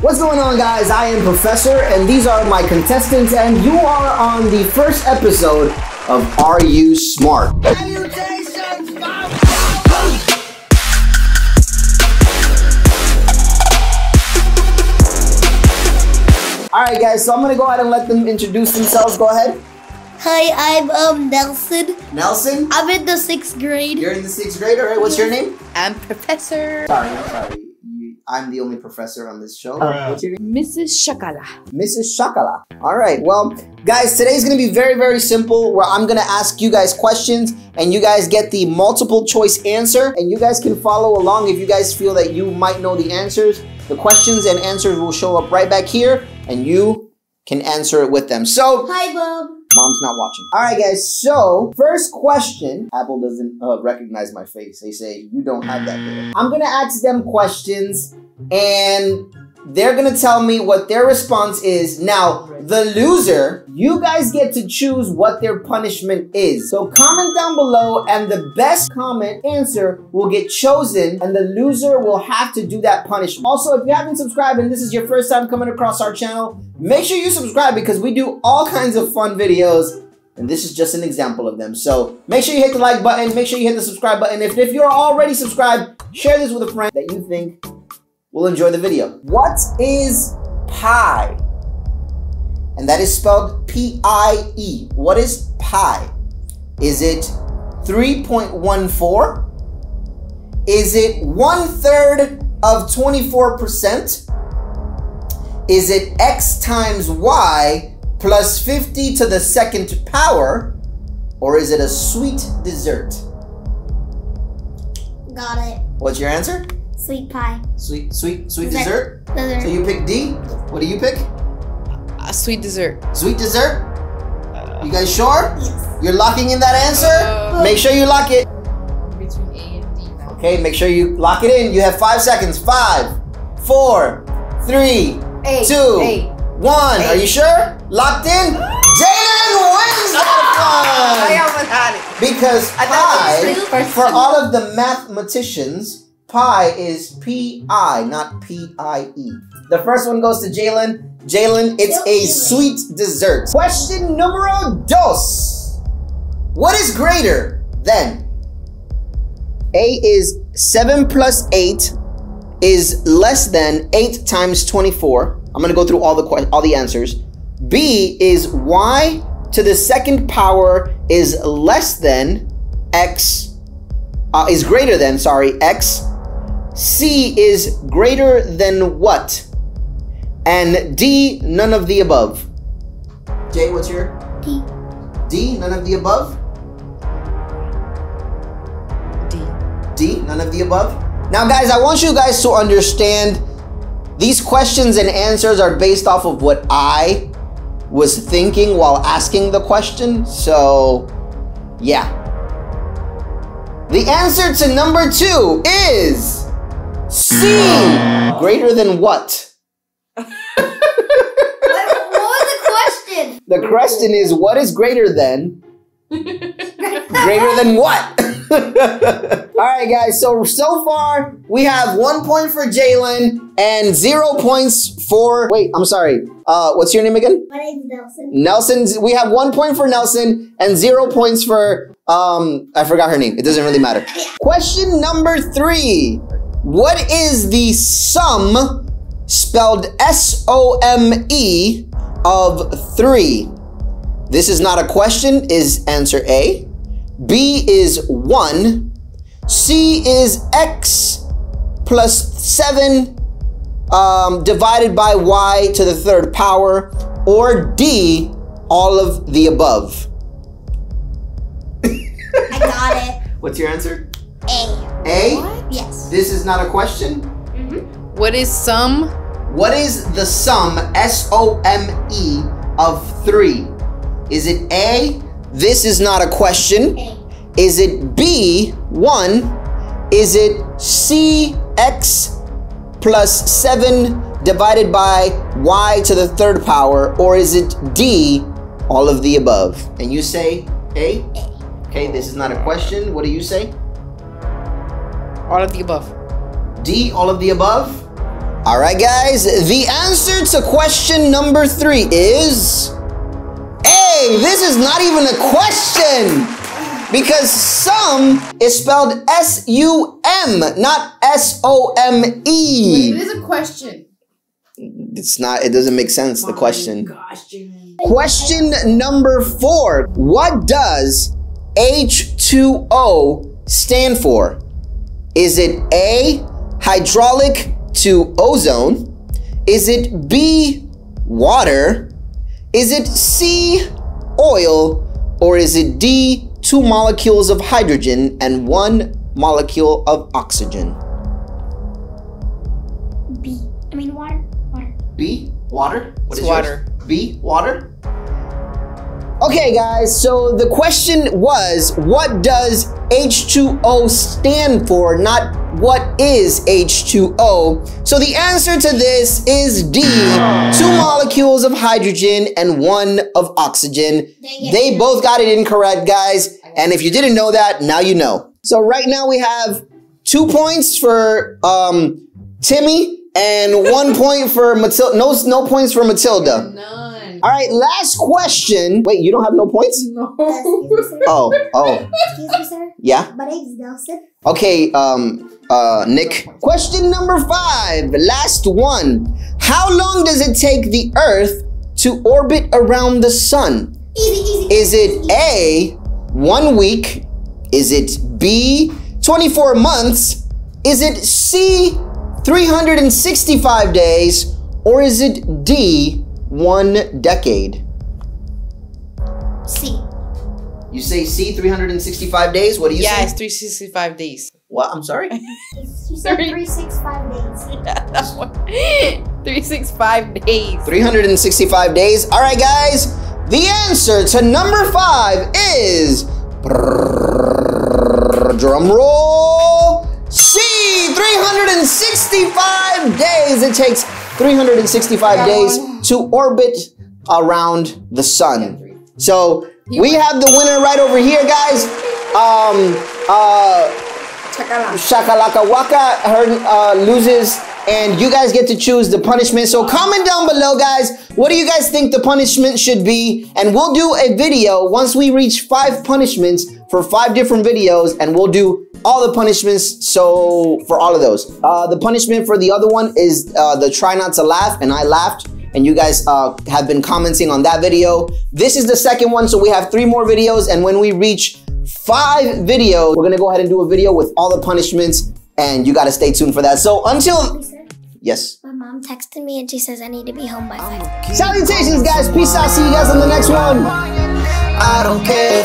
What's going on, guys? I am Professor, and these are my contestants, and you are on the first episode of Are You Smart? All right, guys, so I'm gonna go ahead and let them introduce themselves. Go ahead. Hi, I'm um Nelson. Nelson, I'm in the sixth grade. you're in the sixth grade, all right? What's your name? I'm Professor Sorry, I'm sorry. You, I'm the only professor on this show. Uh, What's your name? Mrs. Shakala. Mrs. Shakala. All right. Well, guys, today's going to be very, very simple where I'm going to ask you guys questions and you guys get the multiple choice answer and you guys can follow along if you guys feel that you might know the answers. The questions and answers will show up right back here and you can answer it with them. So, Hi, Bob. Mom's not watching. All right, guys. So, first question. Apple doesn't uh, recognize my face. They say, you don't have that there. I'm to ask them questions and they're to tell me what their response is. Now, the loser, you guys get to choose what their punishment is. So, comment down below and the best comment answer will get chosen and the loser will have to do that punishment. Also, if you haven't subscribed and this is your first time coming across our channel, make sure you subscribe because we do all kinds of fun videos and this is just an example of them. So make sure you hit the like button, make sure you hit the subscribe button. If, if you're already subscribed, share this with a friend that you think will enjoy the video. What is pi? And that is spelled P-I-E. What is pi? Is it 3.14? Is it one third of 24%? Is it x times y plus 50 to the second power? Or is it a sweet dessert? Got it. What's your answer? Sweet pie. Sweet, sweet, sweet Dessert. dessert? Dessert. So you pick D? What do you pick? A sweet dessert. Sweet dessert? You guys sure? Yes. You're locking in that answer? Uh, Make sure you lock it. Between A and D now. Okay, make sure you lock it in. You have five seconds. Five, four, three, A. two, A. one. A. Are you sure? Locked in? Jalen wins that I almost had it. Because I thought it was pi, the first for all of the mathematicians, pi is P-I, not P-I-E. The first one goes to Jalen. Jalen, it's a sweet dessert. Question numero dos. What is greater than? A is 7 plus 8 is less than 8 times 24. I'm going to go through all the all the answers. B is y to the second power is less than x uh, is greater than, sorry, x. C is greater than what? And D, none of the above. Jay, what's your D. D, none of the above? D. D, none of the above? Now, guys, I want you guys to understand these questions and answers are based off of what I was thinking while asking the question. So, yeah. The answer to number two is C, greater than what? What, what was the question? The question is what is greater than greater than what? All right, guys. So so far we have one point for Jalen and zero points for. Wait, I'm sorry. Uh, what's your name again? My name's Nelson. Nelson's. We have one point for Nelson and zero points for. Um, I forgot her name. It doesn't really matter. Question number three. What is the sum spelled S O M E of three? This is not a question, is answer A. B is 1. C is x plus 7 um, divided by y to the third power. Or D, all of the above. I got it. What's your answer? A. A? Yes. This is not a question. Mm-hmm. What is some? What is the sum, S O M E, of 3? Is it A? This is not a question. A. Is it B, 1? Is it C, X plus 7 divided by Y to the third power? Or is it D, all of the above? And you say A? Okay, this is not a question. What do you say? All of the above. D, all of the above? All right, guys. The answer to question number three is A. This is not even a question because some is spelled S U M, not S O M It E. a question. It's not. It doesn't make sense. The question. Gosh, Question number four. What does H2O stand for? Is it A, hydraulic to ozone? Is it B, water? Is it C, oil? Or is it D, two molecules of hydrogen and one molecule of oxygen? B. I mean water. Water. B, water? What It's is yours? water. B, water? Okay, guys, so the question was what does H2O stand for, not what is H2O? So the answer to this is D two molecules of hydrogen and one of oxygen. They both got it incorrect, guys. And if you didn't know that, now you know. So right now we have two points for um, Timmy and one point for Matilda. No, no points for Matilda. None. All right, last question. Wait, you don't have no points? No. Excuse me, sir. Oh, oh, Excuse me, sir. yeah. My name's Nelson. Okay, um, uh, Nick. Question number five, last one. How long does it take the Earth to orbit around the sun? Easy, easy. Is it A, one week? Is it B, 24 months? Is it C, 365 days? Or is it D, one decade? C. You say C, 365 days? What do you yeah, say? it's 365 days. What? I'm sorry? You said Three. three, six, five days. Yeah, that one. 365 days. 365 days. All right, guys. The answer to number five is drum roll. C. 365 days. It takes 365 days to orbit around the sun. So we have the winner right over here, guys. Um, uh, Shakalaka Waka her uh, loses, and you guys get to choose the punishment. So comment down below, guys. What do you guys think the punishment should be? And we'll do a video once we reach five punishments for five different videos, and we'll do all the punishments. So for all of those, uh, the punishment for the other one is uh, the try not to laugh, and I laughed. And you guys uh, have been commenting on that video. This is the second one, so we have three more videos. And when we reach five videos. We're gonna go ahead and do a video with all the punishments, and you gotta stay tuned for that. So until yes, my mom texted me and she says I need to be home by five. salutations, guys. Peace out. See you guys on the next one. I don't care